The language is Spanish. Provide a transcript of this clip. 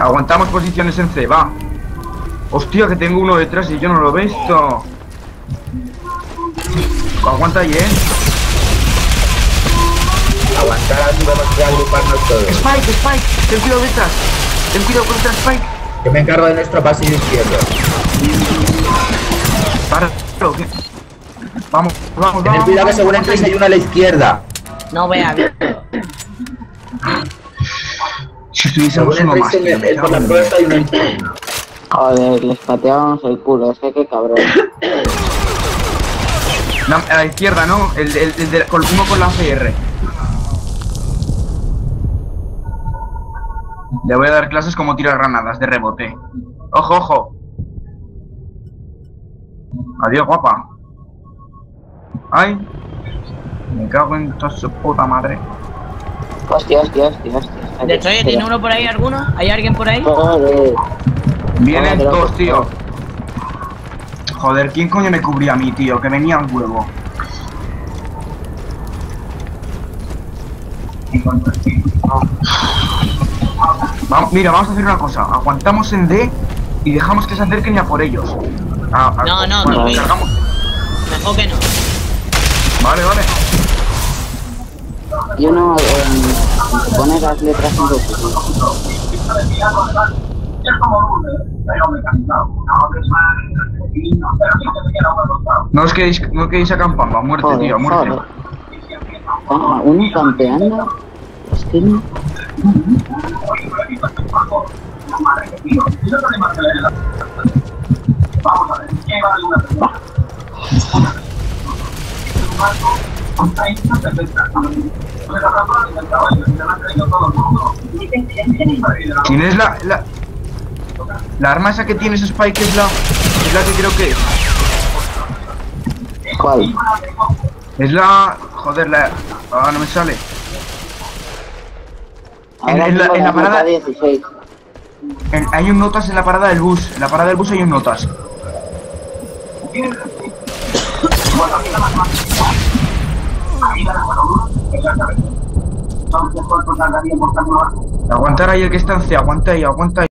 Aguantamos posiciones en C, va. Hostia, que tengo uno detrás y yo no lo he visto. Aguanta ahí, eh. Aguantar así vamos a agruparnos todos. Spike, Spike, ten cuidado detrás. Ten cuidado contra Spike. Que me encargo de nuestro pasillo izquierdo. Para, pero, ¿qué? Vamos, vamos, vamos. cuidado que entréis hay uno a la izquierda. No vea. Si tuviésemos uno más. el, el por la me puerta hay uno en Joder, les pateábamos el culo, es que qué cabrón. La- a la izquierda, ¿no? El, el, el de, con, uno con la CR. Le voy a dar clases como tirar granadas de rebote. Ojo, ojo. Adiós, guapa. Ay. Me cago en toda su puta madre. Hostia, hostia, hostia, hostia. Destroyer, ¿tiene uno por ahí alguno? ¿Hay alguien por ahí? Joder. Vienen Joder, dos, pero- tío. Joder, ¿quién coño me cubría a mí, tío? Que venía un huevo. Vamos, mira, vamos a hacer una cosa. Aguantamos en D y dejamos que se acerquen ya por ellos. Ah, ah, No, no, bueno, no, cargamos. Mejor que no. Vale, vale. Yo no eh, pone las letras en grupo. No os quedéis, no os quedéis acampando. A muerte, Joder, tío, a muerte. joder. Ah, uno campeando. Es que no. ¿Quién es la, la... La arma esa que tienes, Spike, es la... Es la que creo que es. ¿Cuál? Es la... Joder, la... Ah, no me sale. En- la- en la parada- 16. En- hay un notas en la parada del bus. En la parada del bus hay un notas. Aguantar ahí el que está aguanta ahí, aguanta ahí.